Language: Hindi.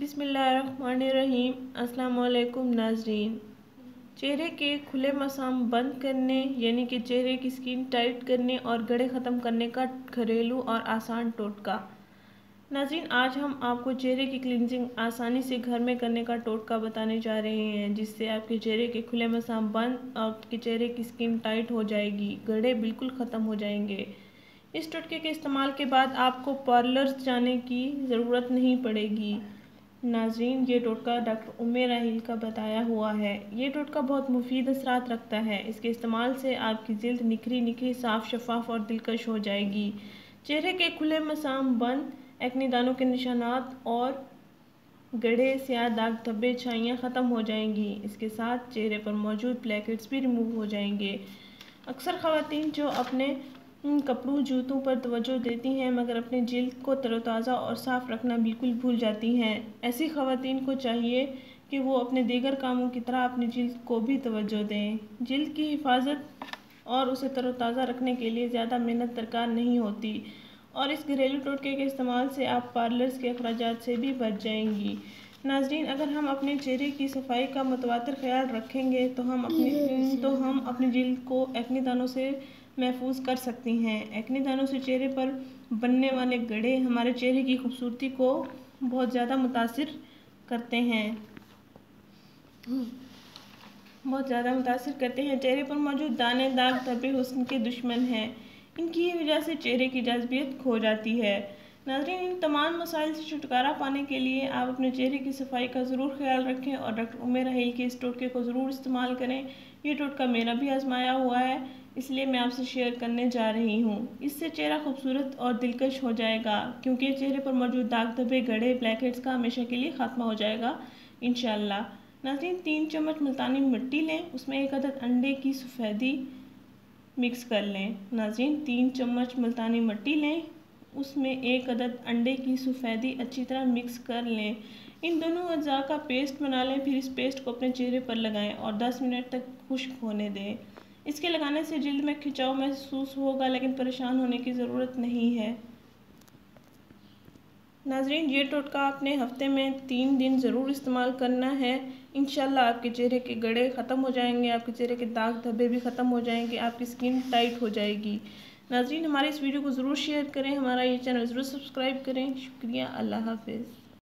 बिसमीम अस्सलाम नाजरीन। चेहरे के खुले मसाम बंद करने, यानी कि चेहरे की स्किन टाइट करने और गड़े ख़त्म करने का घरेलू और आसान टोटका। नाजरीन, आज हम आपको चेहरे की क्लिनजिंग आसानी से घर में करने का टोटका बताने जा रहे हैं, जिससे आपके चेहरे के खुले मसाम बंद, आपके चेहरे की स्किन टाइट हो जाएगी गड़े बिल्कुल ख़त्म हो जाएँगे। इस टोटके के इस्तेमाल के बाद आपको पार्लर जाने की ज़रूरत नहीं पड़ेगी। नाजरीन, ये टोटका डॉक्टर उमेर राहिल का बताया हुआ है। ये टोटका बहुत मुफीद असरात रखता है। इसके इस्तेमाल से आपकी जल्द निखरी निखरी, साफ़ शफाफ और दिलकश हो जाएगी। चेहरे के खुले मसाम, बंद, एक्नी दानों के निशानात और गढ़े, स्याह दाग, धब्बे, छाइयाँ ख़त्म हो जाएँगी। इसके साथ चेहरे पर मौजूद ब्लैकेट्स भी रिमूव हो जाएँगे। अक्सर ख़वातीन जो अपने कपड़ों जूतों पर तवज्जो देती हैं, मगर अपने जल्द को तरोताज़ा और साफ़ रखना बिल्कुल भूल जाती हैं। ऐसी खातन को चाहिए कि वो अपने दीगर कामों की तरह अपनी जल्द को भी तवज्जो दें। जल्द की हिफाजत और उसे तरोताज़ा रखने के लिए ज़्यादा मेहनत दरकार नहीं होती, और इस घरेलू टोटके के इस्तेमाल से आप पार्लर्स के अखराज से भी बच जाएँगी। नाजरीन, अगर हम अपने चेहरे की सफ़ाई का मुतवातर ख्याल रखेंगे तो हम अपने तो हम अपनी जल्द को एक्नी दानों से महफूज कर सकती हैं। एक्ने दानों से चेहरे पर बनने वाले गड़े हमारे चेहरे की खूबसूरती को बहुत ज़्यादा मुतासर करते हैं। बहुत ज़्यादा मुतासर करते हैं। चेहरे पर मौजूद दाने, दाग, धब्बे हुस्न के दुश्मन हैं। इनकी वजह से चेहरे की जज्बियत खो जाती है। नाजरीन, इन तमाम मसाइल से छुटकारा पाने के लिए आप अपने चेहरे की सफ़ाई का ज़रूर ख्याल रखें और डॉक्टर उमेर रही के इस टोटके को ज़रूर इस्तेमाल करें। ये टोटका मेरा भी आजमाया हुआ है, इसलिए मैं आपसे शेयर करने जा रही हूँ। इससे चेहरा खूबसूरत और दिलकश हो जाएगा, क्योंकि चेहरे पर मौजूद दाग धब्बे गढ़े ब्लैकेट्स का हमेशा के लिए खात्मा हो जाएगा इन नाजरीन, तीन चम्मच मुल्तानी मिट्टी लें, उसमें एक अदद अंडे की सफ़ेदी मिक्स कर लें। नाजरीन, तीन चम्मच मुल्तानी मिट्टी लें उसमें एक अदद अंडे की सफ़ेदी अच्छी तरह मिक्स कर लें। इन दोनों अज़ा का पेस्ट बना लें, फिर इस पेस्ट को अपने चेहरे पर लगाएँ और 10 मिनट तक खुश्क होने दें। इसके लगाने से जल्द में खिंचाव महसूस होगा, लेकिन परेशान होने की ज़रूरत नहीं है। नाजरीन, ये टोटका आपने हफ़्ते में तीन दिन ज़रूर इस्तेमाल करना है। इन आपके चेहरे के गड़े ख़त्म हो जाएँगे, आपके चेहरे के दाग धब्बे भी ख़त्म हो जाएँगे, आपकी स्किन टाइट हो जाएगी। नाजरीन, हमारे इस वीडियो को ज़रूर शेयर करें, हमारा ये चैनल ज़रूर सब्सक्राइब करें। शुक्रिया, अल्लाह हाफिज़।